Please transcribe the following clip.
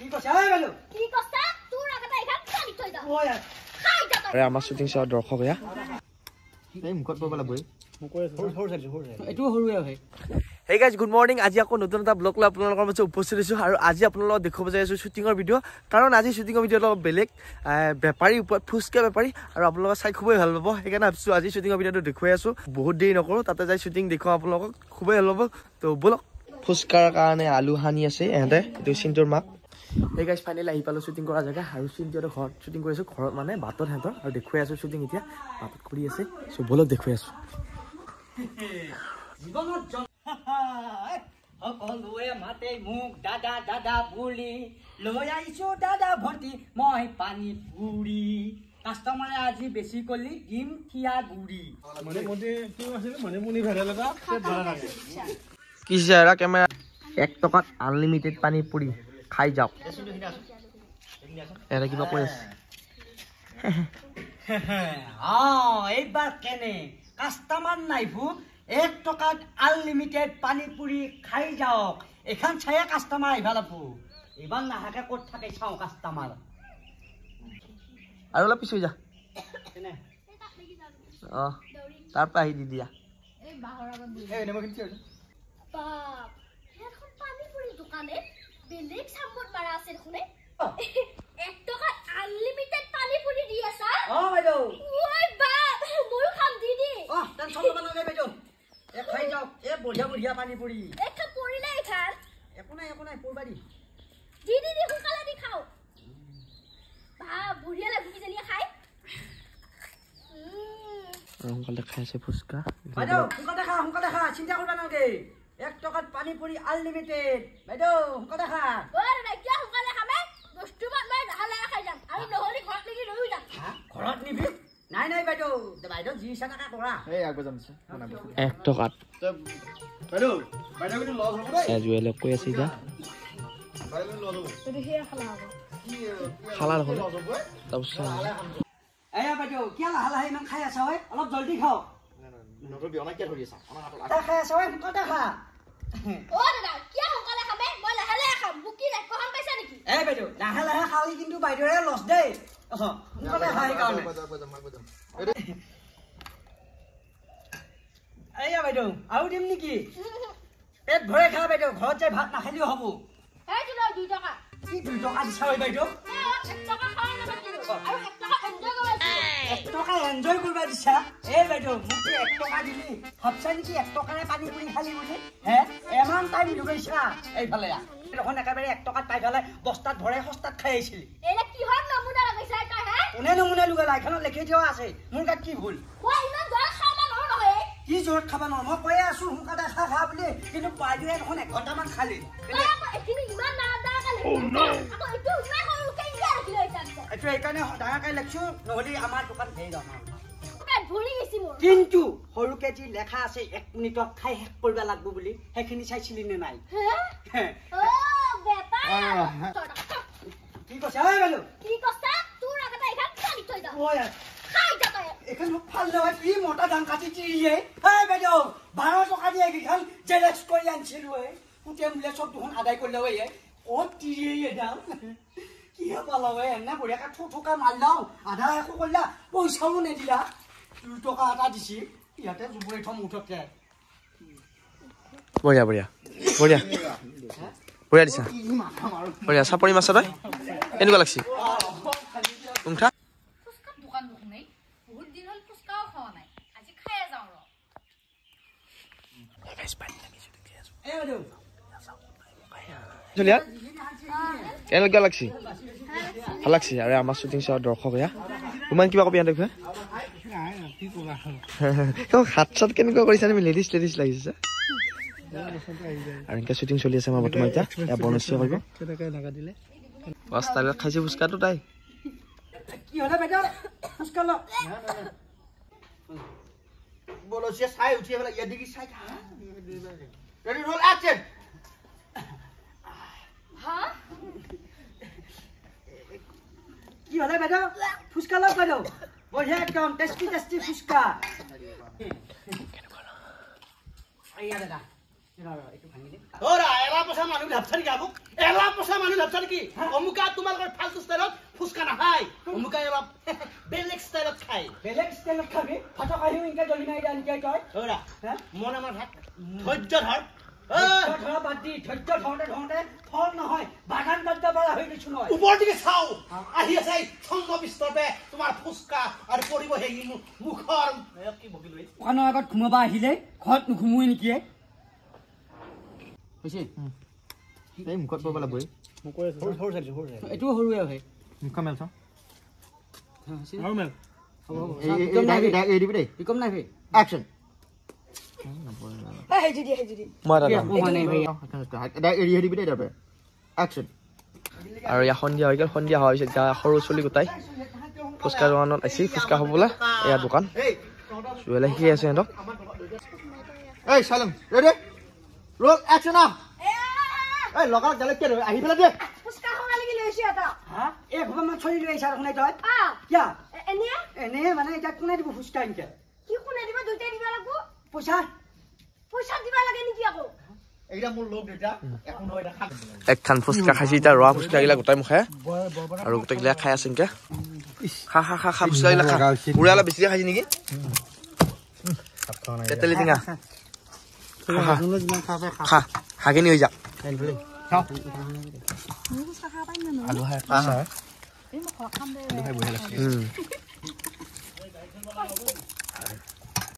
কি কৈছা ঐ বাইদেউ কি কৈছা তোৰ আগতে এইখন পানী থৈ যা ঐ আই। খাই যা তই। আৰু আমাৰ শ্বুটিং চোৱা দৰ্শক এয়া। এই মুখত পৰিব লাগিব হয়। হেই গাইজ গুড মৰ্ণিং আজি আকৌ নতুন এটা ব্লগ লৈ আপোনালোকৰ মাজত উপস্থিত হৈছোঁ আৰু আজি আপোনালোকক দেখুৱাব যাই আছোঁ শ্বুটিঙৰ ভিডিঅ' কাৰণ আজি শ্বুটিঙৰ ভিডিঅ'টো অলপ বেলেগ আহ, বেপাৰী ওপৰত ফুচকা বেপাৰী। আৰু আপোনালোকে চাই খুবেই ভাল পাব। সেইকাৰণে ভাবিছোঁ আজি শ্বুটিঙৰ ভিডিঅ'টো দেখুৱাই আছোঁ। বহুত দেৰি নকৰোঁ তাতে যাই শ্বুটিং দেখুৱাম আপোনালোকক। খুবেই ভাল পাব। তো ব'লক। ফুচকাৰ কাৰণে আলু সানি আছে ইহঁতে। এইটো চিন্তুৰ মাক সেই গাইজ ফাইনেলি আহি পালোঁ শ্বুটিং কৰা জেগা আৰু চিন্তুহঁতৰ ঘৰত শ্বুটিং কৰি আছোঁ। ঘৰত মানে বাটত সিহঁতৰ আৰু দেখুৱাই আছোঁ শ্বুটিং এতিয়া। বাটত কৰি আছে। চ' ব'লক দেখুৱাই আছোঁ। সকলোৱে মাতে মোক দাদা দাদা বুলি লৈ আহিছো দাদা ভণ্টি মই পানী পুৰি। কাষ্টমাৰে আজি বেছি কলি দিম থিয়া গুৰি। কি চেহেৰা কেমেৰা। এক টকাত আনলিমিটেড পানী পুৰি। খাই যাওক এটা কিবা কৈ আছে অ এইবাৰ কেনে। কাষ্টমাৰ নাইভো এক টকাত আনলিমিটেড পানী পুৰি খাই যাওক এইখন চায়ে কাষ্টমাৰ আহিব লাগব। এইবাৰ নাহাকে ক'ত থাকে চাওঁ কাষ্টমাৰ আৰু অলপ পিছ হৈ যা। কেনে? অ তাৰ পৰা আহি দি দিয়া। আছে দেখোন। এক টকাত আনলিমিটেড পানী পুৰি দি আছা? অ বাইদেউ। ঐ বাপ ময়ো খাম দি দি। অ টেনচন ল'ব নালাগে বাইদেউ। এ খাই যাওক। এ বঢ়িয়া বঢ়িয়া পানী পুৰি। এইখন পৰিলে এইখন। একো নাই একো নাই পৰবা দি দি দি দি সোনকালে দি খাওঁ। বাপ বঢ়িয়া লাগিব কিজনীয়ে খাই। উম, সোনকালে খাই আছে ফুচকা। বাইদেউ সোনকালে খা সোনকালে খা চিন্তা কৰিব নালাগে। এক টকাত পানী পুৰি আনলিমিটেড বাইদেউ সোনকালে খা ঐ দাদা কিয় সোনকালে খামে বস্তু বাট মই লাহে লাহে খাই যাম আৰু নহ'লে ঘৰত লাগি ৰৈও যাম হা? ঘৰত নিবি নাই নাই বাইদেউ বাইদেউ যি ইচ্ছা তাকে কৰা এই আগত যাম পিছে। এক টকাত বাইদেউ বাইদেউ কিন্তু লছ হ'ব দেই জুৱেলক কৈ আছে এতিয়া বাইদেউ কিন্তু লছ হ'ব যদি সেয়া খালা হ'ব কি খালা দেখোন লছ হ'ব এ? তাৰপিছত এয়া বাইদেউ কিয় লাহে লাহে ইমান খাই আছা হয় অলপ জল্দি খাওক কিয় ধৰি আছা আমাৰ হাতত তাই খাই আছা হয় সোনকালে খা অ দাদা কিয় সোনকালে খামে মই লাহে লাহে খাম মোক কি একখন পাইছা নেকি এ বাইদেউ লাহে লাহে খালি কিন্তু বাইদেউৰে লছ দেই। সোনকালে খা সেইকাৰণে বাইদেউ আৰু দিম নেকি? পেট ভৰে খা বাইদেউ ঘৰত যাই ভাত নাখালেও হ'ব। দুই টকা। কি দুই টকা দিছা বাইদেউ? এক টকা এনজয় কৰিব দিছা। এই বাইদেউ মোক যে এক টকা দিলি ভাবছা নেকি এক টকাৰে পানী পুৰি খালি বুলি? হে? এমান টাইম লগাইছা এইফালে। দেখোন একেবাৰে এক টকাত পাই পেলাই বস্তাত ভৰাই সস্তাত খাই আহিছিলি। কোনে নমুনা লগালা এইখনত লিখি দিয়া আছে। মোৰ গাত কি ভুল? কি জোৰত খাবা নোৱাৰো মই কৈয়ে আছো সোনকালে খা খা বুলি। কিন্তু বাইদেৱে দেখোন এঘণ্টামান খালি। এইটো সেইকাৰণে ডাঙৰকৈ লিখিছো নহ'লে আমাৰ দোকান ধেৰ যাম আৰু পেট ভৰি গৈছে মোৰ কিন্তু সৰুকে যি লেখা আছে এক মিনিটত খাই শেষ কৰিব লাগিব বুলি সেইখিনি চাইছিলি নে নাই। কি কৈছা ঐ বাইদেউ কি কৈছা তোৰ আগতে এইখন পানী থৈ যা ঐ আই। খাই যা তই এইখন মোক ভাল নহয় কি মতা দাম কাটি তিৰিয়ে হেই বাইদেউ বাৰ টকা দিয়ে এইকেইখন জেৰেক্স কৰি আনিছিলো হে গোটেই মোলে চব দুখন আদায় কৰি লওঁ অ' তিৰিয়ে এডাল কিহে পালাও হে এনে বঢ়িয়াকে থু থুকা মাৰিলাও আধা একো কৰিলা পইচাও নিদিলা দুই টকা এটা দিছি ইয়াতে জুবুৰি থম মুঠতে বঢ়িয়া বঢ়িয়া বঢ়িয়া দিছা চাপৰি মাছা তই কেনেকুৱা লাগছি উঠা চলিয়া কেনেকুৱা লাগছি ভাল লাগছি আৰু আমাৰ শ্বুটিং চোৱা দৰ্শক এয়া। ইমান কিবা কবি ইহঁতক হাত চাত কেনেকুৱা কৰিছা তুমি লেডিজ লেডিজ লাগিছে আৰু এনেকৈ শ্বুটিং চলি আছে আমাৰ বৰ্তমান এতিয়া। এয়া বনশ্য কৰিব। বাছ তাই খাইছে ফুচকাটো তাই। বলচিয়া চাই উঠি পেলাই ইয়াত দেখি চাই থাক ৰেডি ৰ'ল একশ্যন হা কি হ'লে বাইদেউ ফুচকা লওক বাইদেউ। বঢ়িয়া একদম টেষ্টি টেষ্টি ফুচকা। এয়া দাদা ৰ, ৰ, এইটো ভাঙি দে অৰা এলা পইচা মানুহ ভাবছা নেকি আমুক এলা পইচা মানুহ ভাবছা নেকি? অমুকা তোমালোকৰ ফাল্টু ষ্টাইলত ফুচকা নাখায়। অমুকা অলপ বেলেগ ষ্টাইলত খায়। বেলেগ ষ্টাইলত খাবি। ফটক আহিও এনেকে জ্বলি মাৰি দিয়া নেকি তই অৰা হা? মন আমাৰ ভাত ধৈৰ্য ধৰ। দিকে চাও আহি আছে ছন্দ তোমাৰ ফুচকা আৰু পৰিব সেই মুখৰ? দোকানৰ আগত ঘুমাবা আহিলে ঘৰত নুঘুমোৱে নেকি? হৈছে এই মুখত পৰিব লাগিব সৰু সৰু সৰু এইটোও সৰুৱে হয় মুখখন মেল চাওঁ আৰু মেল হ'ব হ'ব বিকম নাই ভি এই দিবি দেই বিকম নাই একশ্যন এই হেজি হেজি দি দিবি আৰু ইয়াত সন্ধিয়া হৈ গ'ল সন্ধিয়া হোৱাৰ পিছত এতিয়া সৰু চলি গোটাই ফুচকা দোকানত আহিছে ফুচকা খাবলৈ এয়া দোকান জুৱেলে শিকি আছে সিহঁতক এই চাইলেম ৰেডি ৰোল একশ্যন আহ এই লগালগ জালে কিয় আহি পেলাই দে ফুচকা খাব লাগি লৈছো এটা হা এই ঘৰমান চলি লৈ আহিছা শুনাই তই আহ কিয়া এ- এনে এনে মানে এতিয়া কোনে দিব ফুচকা এনেকে কি কোনে দিবা দুইটাই দিবা লাগব পইচা একখান ফুচকা খাইছে এতিয়া ৰোৱা ফুচকাগিলা গোটাই মুখে। আৰু গোটেইগিলা খাই আছে এনেকে খা খা খা খা ফুচকাগিলা খা। বুঢ়া অলপ বেছিকে খাইছে নেকি? তেতেলি টিঙা। খা, হাগিনি হৈ আলু খাই এই